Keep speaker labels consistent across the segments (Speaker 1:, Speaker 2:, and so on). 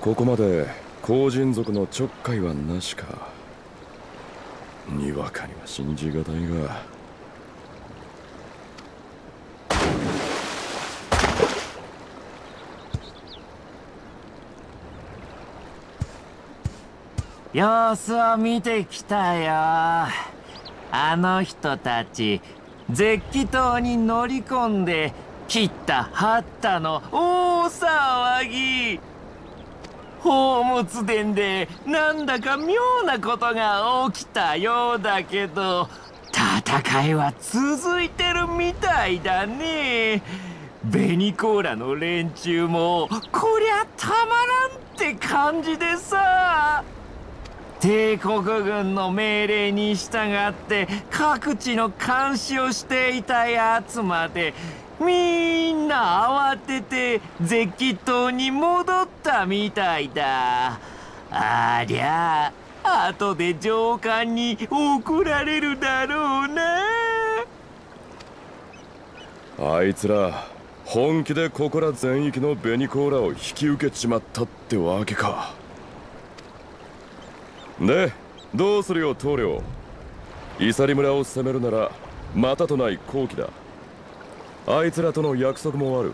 Speaker 1: ここまで後人族のちょっかいはなしか。にわかには信じがたいが。
Speaker 2: 様子を見てきたよ。あの人たち絶気島に乗り込んで切った張ったの大騒ぎ。宝物殿でなんだか妙なことが起きたようだけど戦いは続いてるみたいだね。ベニコーラの連中もこりゃたまらんって感じでさ。帝国軍の命令に従って各地の監視をしていたやつまでみんな慌てて絶気島に戻ったみたいだ。ありゃあ後で上官に怒られるだろうな。
Speaker 1: あいつら本気でここら全域のベニコーラを引き受けちまったってわけか。でどうするよ棟梁。イサリ村を攻めるならまたとない好機だ。あいつらとの約束もある。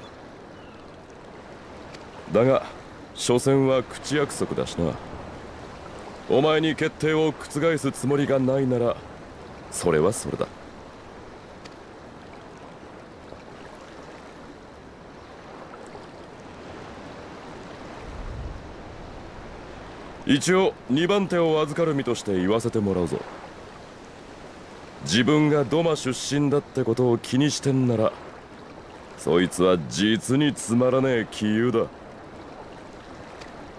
Speaker 1: だが所詮は口約束だしな。お前に決定を覆すつもりがないならそれはそれだ。一応2番手を預かる身として言わせてもらうぞ。自分がドマ出身だってことを気にしてんならそいつは実につまらねえ杞憂だ。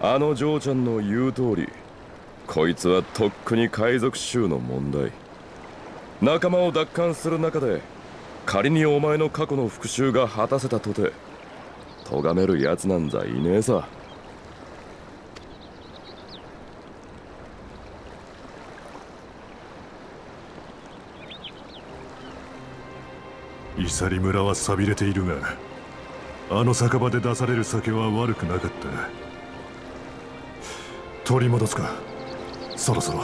Speaker 1: あの嬢ちゃんの言う通りこいつはとっくに海賊衆の問題。仲間を奪還する中で仮にお前の過去の復讐が果たせたとて咎める奴なんざいねえさ。
Speaker 3: イサリ村は寂れているがあの酒場で出される酒は悪くなかった。取り戻すか。そろそろ。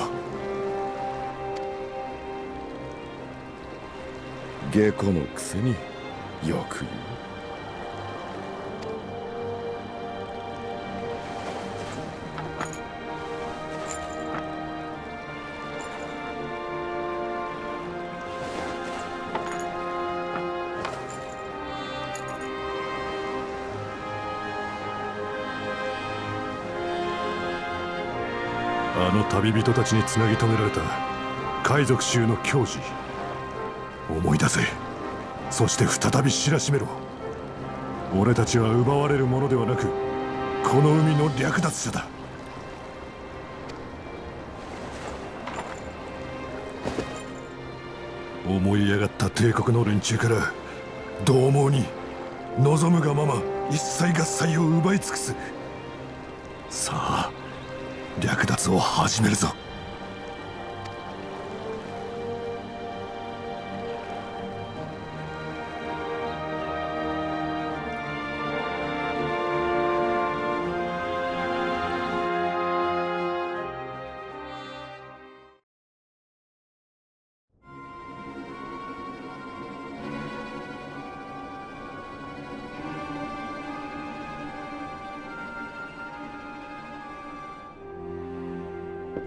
Speaker 1: 下戸のくせによく言う。
Speaker 3: 旅人たちにつなぎ止められた海賊衆の矜持。思い出せ。そして再び知らしめろ。俺たちは奪われるものではなくこの海の略奪者だ。思い上がった帝国の連中から獰猛に望むがまま一切合切を奪い尽くす。さあ略奪を始めるぞ。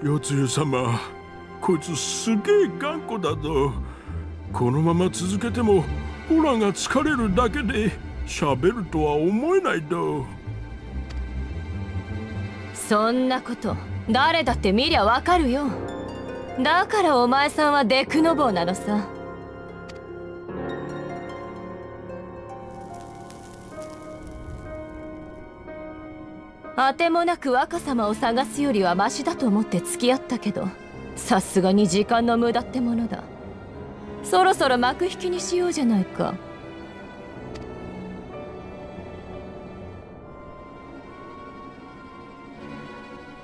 Speaker 4: 四つ湯様こいつすげえ頑固だぞ。このまま続けてもオラが疲れるだけで喋るとは思えないど。
Speaker 5: そんなこと誰だって見りゃわかるよ。だからお前さんはデクノボーなのさ。あてもなく若様を探すよりはマシだと思って付き合ったけどさすがに時間の無駄ってものだ。そろそろ幕引きにしようじゃないか。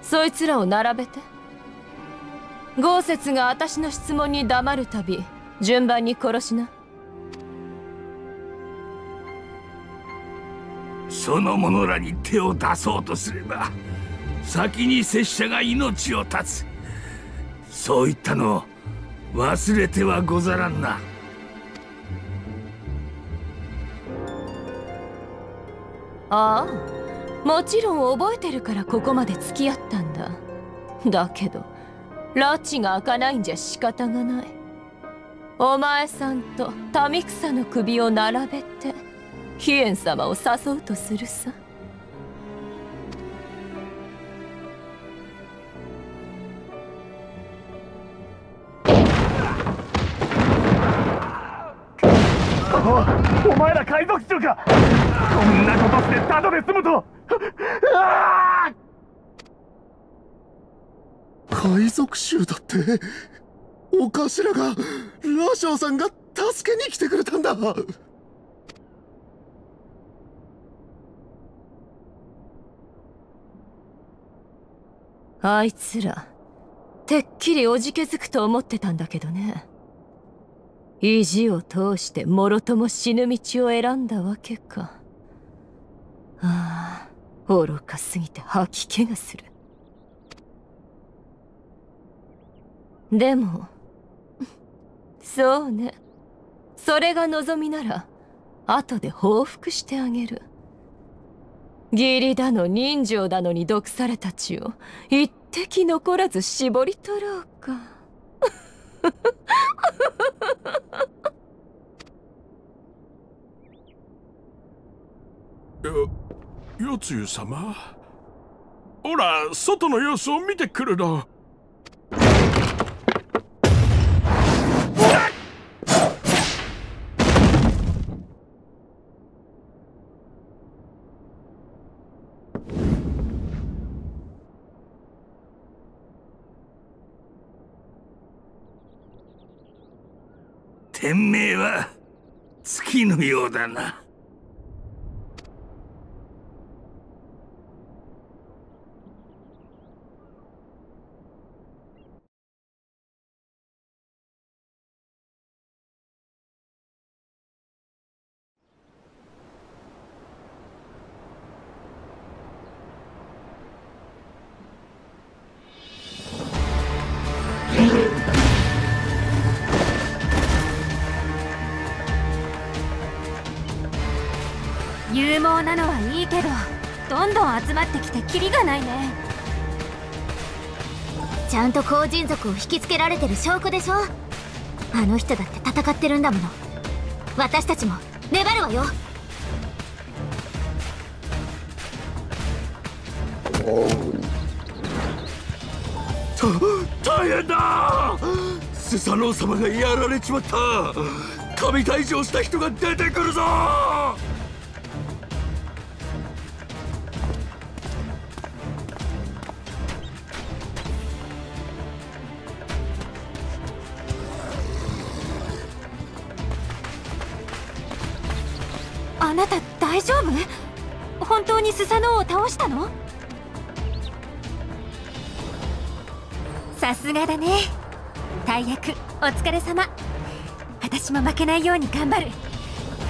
Speaker 5: そいつらを並べて。豪雪が私の質問に黙るたび順番に殺しな。
Speaker 6: その者らに手を出そうとすれば先に拙者が命を絶つ。そういったのを忘れてはござらんな。
Speaker 5: ああもちろん覚えてるからここまで付き合ったんだ。だけど拉致が開かないんじゃ仕方がない。お前さんと民草の首を並べて飛燕様を誘うとするさ。
Speaker 7: お前ら海賊衆か。こんなことしてただで済むと。
Speaker 3: 海賊衆だってお頭がラショウさんが助けに来てくれたんだ
Speaker 5: あいつらてっきりおじけづくと思ってたんだけどね。意地を通してもろとも死ぬ道を選んだわけか。ああ愚かすぎて吐き気がする。でもそうね。それが望みなら後で報復してあげる。義理だの人情だのに毒された血を一滴残らず絞り取ろうか。
Speaker 4: よつゆ様？ほら外の様子を見てくるの。
Speaker 6: 天命は月のようだな。
Speaker 8: なのはいいけどどんどん集まってきてキリがないね。
Speaker 9: ちゃんと後人族を引きつけられてる証拠でしょ？あの人だって戦ってるんだもの。私たちも粘るわよ。
Speaker 6: た大変だ！スサノオ様がやられちまった。神退治をした人が出てくるぞ！
Speaker 8: 倒したの？さすがだね。大役お疲れ様。私も負けないように頑張る。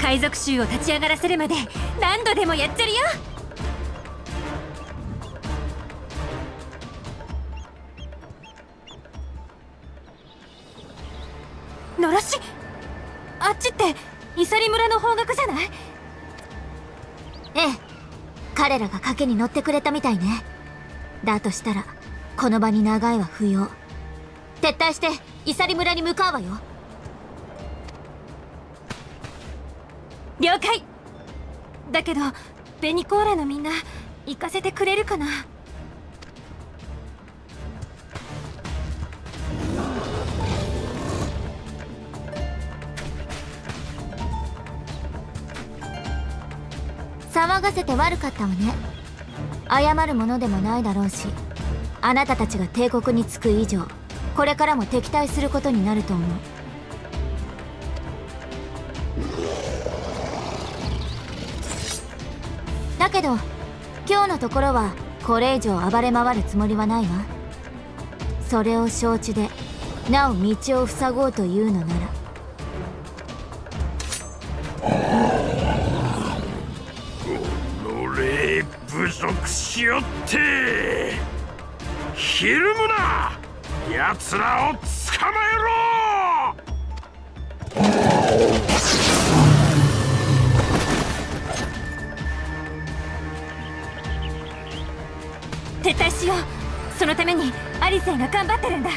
Speaker 8: 海賊衆を立ち上がらせるまで何度でもやっちゃるよ。のろしあっちってイサリ村の方角じゃない？
Speaker 9: ええ。彼らが賭けに乗ってくれたみたいね。だとしたらこの場に長いは不要。撤退してイサリ村に向かうわよ。
Speaker 8: 了解。だけどベニコーラのみんな行かせてくれるかな？
Speaker 9: 騒がせて悪かったわね。謝るものでもないだろうしあなたたちが帝国に着く以上これからも敵対することになると思う。だけど今日のところはこれ以上暴れ回るつもりはないわ。それを承知でなお道を塞ごうというのなら。
Speaker 10: 侮辱しよってひるむな奴らを捕まえろ!
Speaker 8: 撤退しよう。そのためにアリセンが頑張ってるんだ。